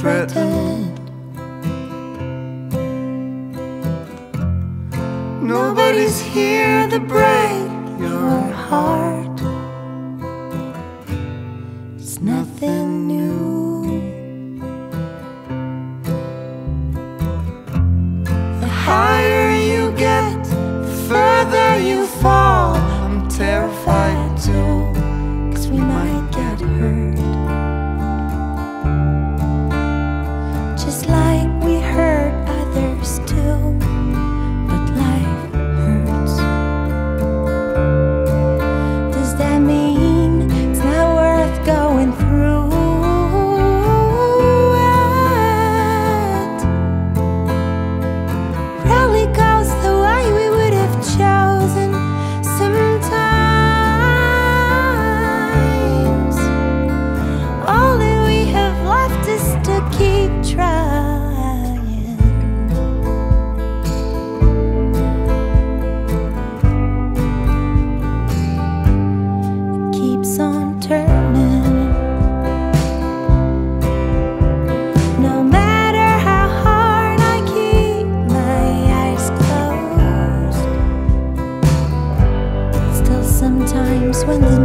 threatened. Nobody's here to break your heart. When the